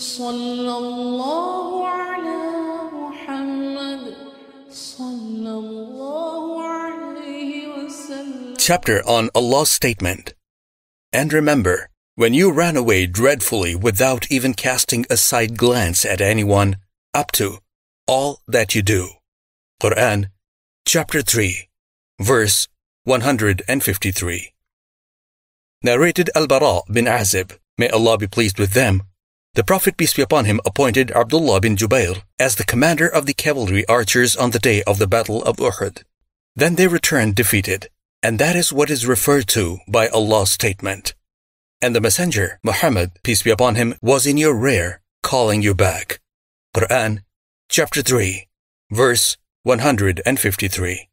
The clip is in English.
صلى الله على محمد صلى الله عليه وسلم Chapter on Allah's statement. And remember, when you ran away dreadfully without even casting a side glance at anyone, up to all that you do. Quran, chapter 3, verse 153. Narrated Al-Bara bin Azib, may Allah be pleased with them, the Prophet peace be upon him appointed Abdullah bin Jubair as the commander of the cavalry archers on the day of the battle of Uhud. Then they returned defeated, and that is what is referred to by Allah's statement. And the messenger, Muhammad, peace be upon him, was in your rear, calling you back. Quran, chapter 3, verse 153.